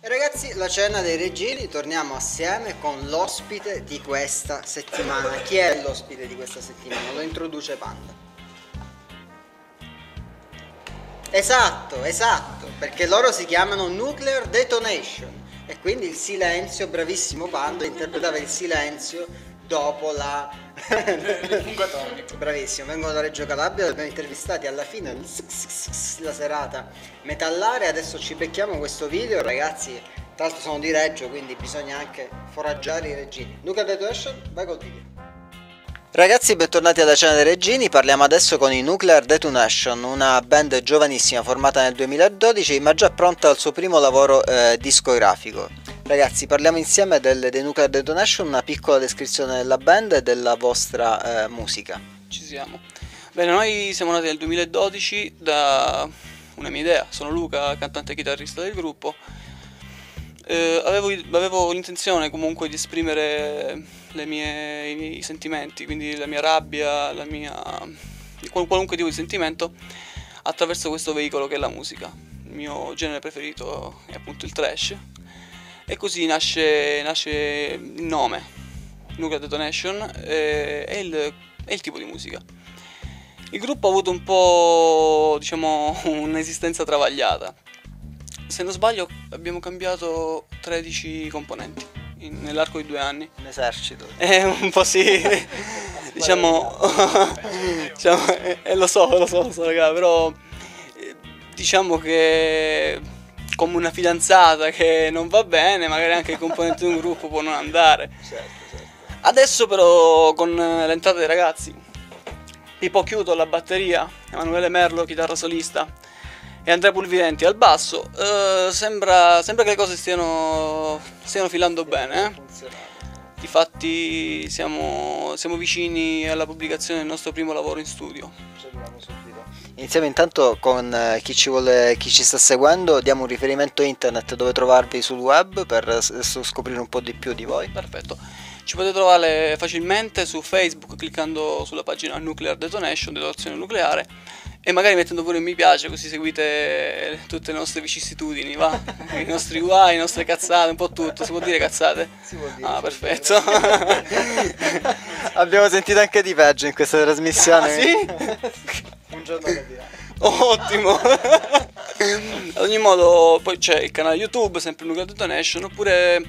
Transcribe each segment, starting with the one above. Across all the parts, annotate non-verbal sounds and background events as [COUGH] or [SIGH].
E ragazzi, la cena dei regini, torniamo assieme con l'ospite di questa settimana. Chi è l'ospite di questa settimana? Lo introduce Panda. Esatto, esatto, perché loro si chiamano Nuclear Detonation e quindi il silenzio, bravissimo Panda, interpretava il silenzio dopo la... [LAUGHS] Bravissimo, vengono da Reggio Calabria, li abbiamo intervistati alla fine la serata metallare, adesso ci becchiamo questo video, ragazzi, tra l'altro sono di Reggio, quindi bisogna anche foraggiare i regini. Luca Detonation, vai col video. Ragazzi bentornati alla Cena dei Regini, parliamo adesso con i Nuclear Detonation, una band giovanissima formata nel 2012 ma già pronta al suo primo lavoro eh, discografico. Ragazzi parliamo insieme del, dei Nuclear Detonation, una piccola descrizione della band e della vostra eh, musica. Ci siamo. Bene, noi siamo nati nel 2012 da una mia idea, sono Luca, cantante e chitarrista del gruppo. Eh, avevo, avevo l'intenzione comunque di esprimere mie, i miei sentimenti, quindi la mia rabbia, la mia, qualunque tipo di sentimento attraverso questo veicolo che è la musica. Il mio genere preferito è appunto il trash e così nasce, nasce il nome, Nuclear Detonation, e, è, il, è il tipo di musica. Il gruppo ha avuto un po', diciamo, [LAUGHS] un'esistenza travagliata. Se non sbaglio abbiamo cambiato 13 componenti nell'arco di due anni. Un esercito. [LAUGHS] Eh, un po' sì. [LAUGHS] diciamo, diciamo eh, eh, lo so, lo so, lo so, raga, però eh, diciamo che come una fidanzata che non va bene, magari anche il componente di un gruppo può non andare. [LAUGHS] Certo, certo. Adesso però con l'entrata dei ragazzi, Pippo Chiuto alla batteria, Emanuele Merlo chitarra solista, e Andrea Pulvirenti al basso, uh, sembra, sembra, che le cose stiano, stiano filando bene. Eh? Difatti siamo, siamo vicini alla pubblicazione del nostro primo lavoro in studio. Iniziamo intanto con eh, chi ci, vuole, chi ci sta seguendo, diamo un riferimento internet dove trovarvi sul web per scoprire un po' di più di voi. Perfetto. Ci potete trovare facilmente su Facebook cliccando sulla pagina Nuclear Detonation, detonazione nucleare e magari mettendo pure un mi piace così seguite tutte le nostre vicissitudini, va? [LAUGHS] I nostri guai, le nostre cazzate, un po' tutto, si può dire cazzate? Si può dire. Ah, perfetto. [LAUGHS] Abbiamo sentito anche di peggio in questa trasmissione. Ah, sì? [LAUGHS] un giorno capirà. [LAUGHS] Ottimo! Ad ogni modo, poi c'è il canale YouTube, sempre Nuclear Detonation, oppure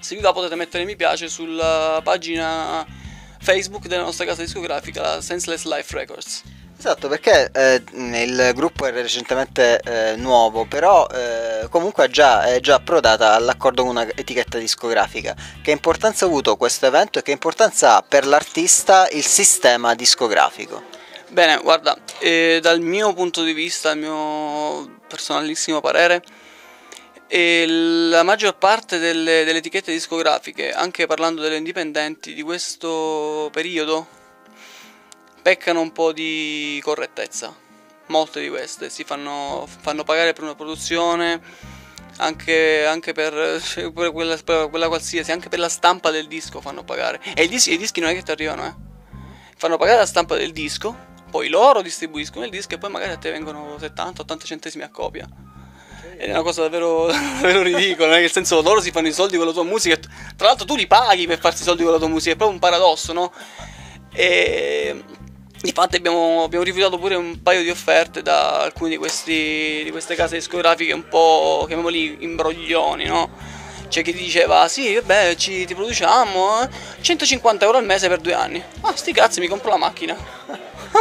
se vi va potete mettere mi piace sulla pagina Facebook della nostra casa discografica, la Senseless Life Records. Esatto, perché eh, il gruppo è recentemente eh, nuovo, però eh, comunque già, è già approdata all'accordo con un'etichetta discografica. Che importanza ha avuto questo evento e che importanza ha per l'artista il sistema discografico? Bene, guarda, eh, dal mio punto di vista, il mio personalissimo parere, eh, la maggior parte delle, delle etichette discografiche, anche parlando delle indipendenti di questo periodo, peccano un po' di correttezza. Molte di queste si fanno, fanno pagare per una produzione, anche, anche per, [LAUGHS] per, quella, per, quella, qualsiasi, anche per la stampa del disco fanno pagare. E i dischi, i dischi non è che ti arrivano, eh. Fanno pagare la stampa del disco, poi loro distribuiscono il disco e poi magari a te vengono 70-80 centesimi a copia. Ed è una cosa davvero, [LAUGHS] davvero ridicola, nel senso loro si fanno i soldi con la tua musica, tra l'altro tu li paghi per farsi i soldi con la tua musica, è proprio un paradosso, no? E Infatti abbiamo, abbiamo, rifiutato pure un paio di offerte da alcune di, questi, di queste case discografiche un po', chiamiamoli, imbroglioni, no? C'è chi diceva, sì, vabbè, ci, ti produciamo 150 eh, euro al mese per due anni. Ah, sti cazzi, mi compro la macchina.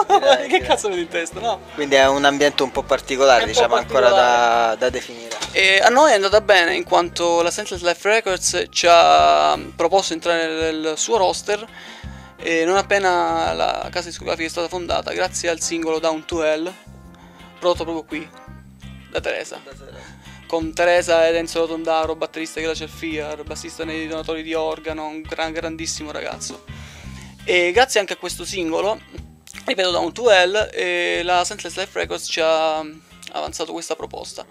Direi, [LAUGHS] che cazzo avete in testa, no? Quindi è un ambiente un po' particolare, diciamo, po particolare. ancora da, da, definire. E a noi è andata bene in quanto la Senseless Life Records ci ha proposto di entrare nel suo roster e non appena la casa discografica è stata fondata, grazie al singolo Down to Hell, prodotto proprio qui, da Teresa. Con Teresa ed Enzo Rotondaro, batterista della Celfiar, bassista nei donatori di organo, un gran, grandissimo ragazzo. E grazie anche a questo singolo, ripeto Down to Hell, la Senseless Life Records ci ha avanzato questa proposta.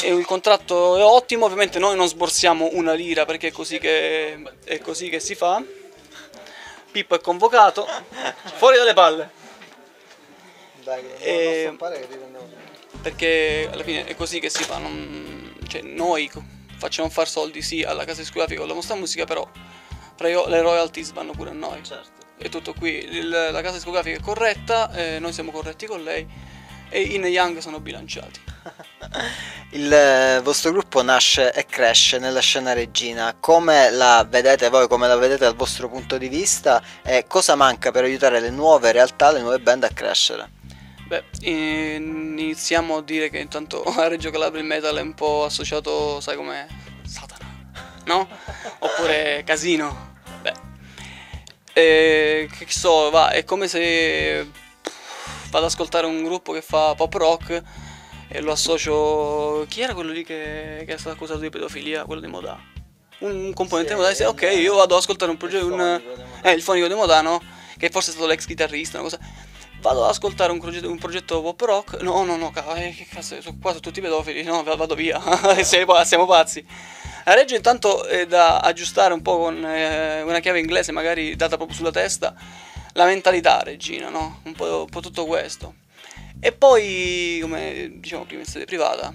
E il contratto è ottimo, ovviamente noi non sborsiamo una lira perché è così che, è così che si fa Pippo è convocato, fuori dalle palle. Dai, e... Perché alla fine è così che si fa, non, cioè noi facciamo far soldi sì alla casa discografica con la nostra musica, però le royalties vanno pure a noi. Certo. È tutto qui, Il, la casa discografica è corretta, eh, noi siamo corretti con lei e In e Young sono bilanciati. [LAUGHS] Il eh, vostro gruppo nasce e cresce nella scena regina, come la vedete voi, come la vedete dal vostro punto di vista e cosa manca per aiutare le nuove realtà, le nuove band a crescere? Beh, iniziamo a dire che intanto [LAUGHS] a Reggio Calabria il metal è un po' associato, sai com'è? Satana, no? [LAUGHS] Oppure casino. E, che so, va, è come se vado ad ascoltare un gruppo che fa pop rock e lo associo... Chi era quello lì che, che è stato accusato di pedofilia? Quello di Modà. Un componente sì, di Modà dice, ok, io vado ad ascoltare un progetto... Un, eh, il fonico di Modà, che forse è stato l'ex chitarrista, una cosa vado ad ascoltare un progetto, un progetto pop rock. No, no, no, eh, che cazzo, sono qua sono tutti pedofili. No, vado via. [LAUGHS] siamo, siamo pazzi. A Reggio intanto è da aggiustare un po' con eh, una chiave inglese, magari data proprio sulla testa, la mentalità regina, no? Un po', un po tutto questo. E poi, come diciamo prima in sede privata,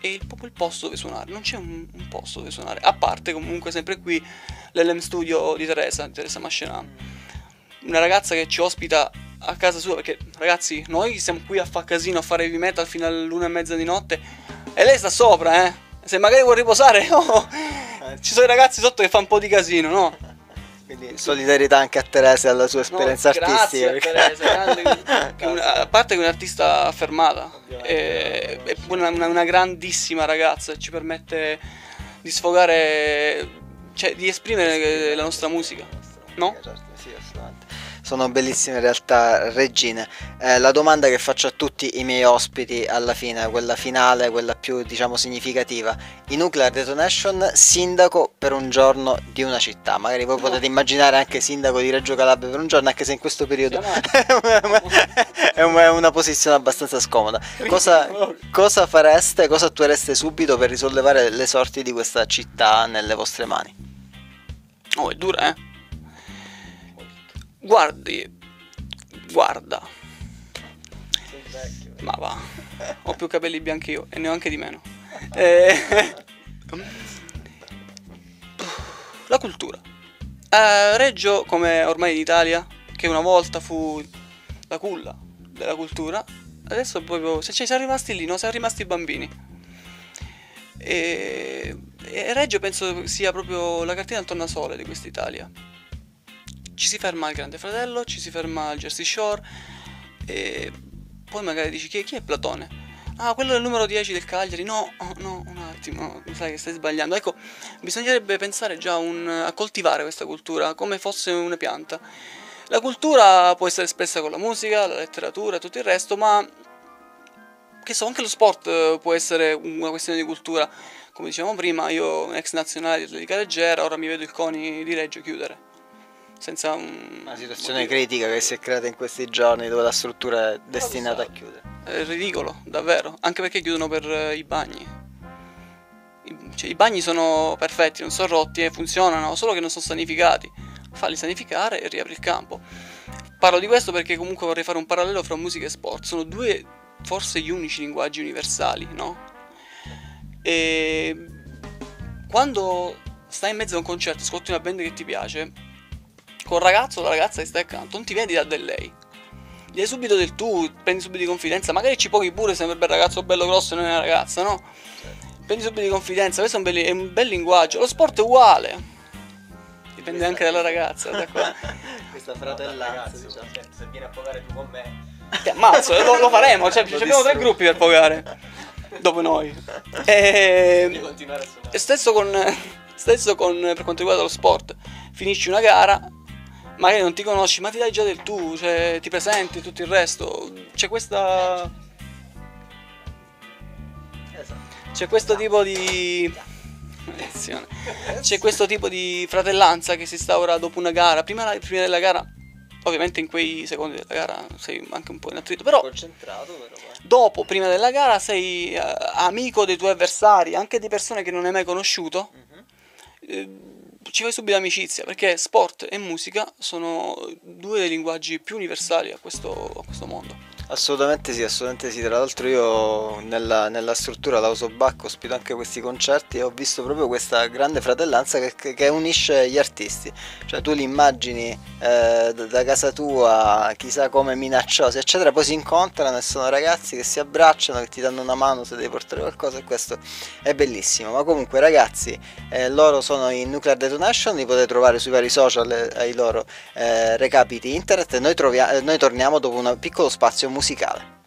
è proprio il posto dove suonare. Non c'è un, un, posto dove suonare. A parte comunque sempre qui l'LM Studio di Teresa, di Teresa Mascenà. Una ragazza che ci ospita a casa sua perché ragazzi noi siamo qui a fare casino a fare heavy metal fino all'una e mezza di notte e lei sta sopra eh se magari vuoi riposare [LAUGHS] oh, ci sono i ragazzi sotto che fanno un po' di casino no? Quindi solidarietà anche a Teresa e alla sua esperienza no, artistica grazie a Teresa grande, [LAUGHS] una, a parte che è un'artista affermata è, è una, una, una grandissima ragazza ci permette di sfogare cioè di esprimere la nostra musica no? Certo sono bellissime realtà regine. Eh, la domanda che faccio a tutti i miei ospiti alla fine, quella finale, quella più diciamo significativa. I Nuclear Detonation, sindaco per un giorno di una città. Magari voi potete immaginare anche sindaco di Reggio Calabria per un giorno, anche se in questo periodo [LAUGHS] è una posizione abbastanza scomoda. Cosa, cosa fareste, cosa attuereste subito per risollevare le sorti di questa città nelle vostre mani? Oh, è dura, eh? Guardi, guarda. Sei vecchio. Ma va, ho più capelli bianchi io e ne ho anche di meno. [LAUGHS] Eh, la cultura. Eh, Reggio, come ormai in Italia, che una volta fu la culla della cultura, adesso proprio, se ci siamo rimasti lì, no? Siamo rimasti bambini. E, e Reggio penso sia proprio la cartina al tornasole di questa Italia ci si ferma al Grande Fratello, ci si ferma al Jersey Shore e poi magari dici chi è, chi è Platone? Ah, quello del numero 10 del Cagliari. No, oh, no, un attimo, mi sai che stai sbagliando. Ecco, bisognerebbe pensare già un, a coltivare questa cultura come fosse una pianta. La cultura può essere espressa con la musica, la letteratura e tutto il resto, ma che so, anche lo sport può essere una questione di cultura. Come dicevamo prima, io ex nazionale di atletica leggera, ora mi vedo il CONI di Reggio chiudere senza un... Una situazione motivo. critica che si è creata in questi giorni dove la struttura è destinata a chiudere. È ridicolo, davvero, anche perché chiudono per eh, i bagni. I, cioè, I bagni sono perfetti, non sono rotti e funzionano, solo che non sono sanificati. Falli sanificare e riapri il campo. Parlo di questo perché comunque vorrei fare un parallelo fra musica e sport. Sono due, forse gli unici linguaggi universali, no? E quando stai in mezzo a un concerto, ascolti una band che ti piace, con il ragazzo o la ragazza che stai accanto, non ti vieni da del lei. Gli hai subito del tu, prendi subito di confidenza, magari ci poghi pure se è un bel ragazzo bello grosso e non è una ragazza, no? Prendi subito di confidenza, questo è un, bel, è un bel linguaggio, lo sport è uguale. Dipende Questa anche dalla ragazza, da qua. [LAUGHS] Questa fratellanza, diciamo. Se vieni a pogare tu con me. Ti ammazzo, lo, lo faremo, cioè, ci abbiamo tre gruppi per pogare. Dopo noi. [LAUGHS] E... Stesso con, [LAUGHS] stesso con per quanto riguarda lo sport. Finisci una gara, magari non ti conosci, ma ti dai già del tu, cioè ti presenti tutto il resto. C'è questa. C'è questo tipo di. C'è questo tipo di fratellanza che si instaura dopo una gara. Prima, prima, della gara, ovviamente in quei secondi della gara sei anche un po' in attrito, però. Concentrato, però. Dopo, prima della gara, sei uh, amico dei tuoi avversari, anche di persone che non hai mai conosciuto. Uh-huh. Uh, ci fai subito amicizia perché sport e musica sono due dei linguaggi più universali a questo, a questo mondo. Assolutamente sì, assolutamente sì. Tra l'altro io nella, nella struttura Lausobacco ospito anche questi concerti e ho visto proprio questa grande fratellanza che, che unisce gli artisti. Cioè tu li immagini eh, da casa tua, chissà come minacciosi, eccetera, poi si incontrano e sono ragazzi che si abbracciano, che ti danno una mano se devi portare qualcosa e questo è bellissimo. Ma comunque ragazzi, eh, loro sono in Nuclear Detonation, li potete trovare sui vari social eh, ai loro eh, recapiti internet e noi, trovia- noi torniamo dopo un piccolo spazio musicale musicale.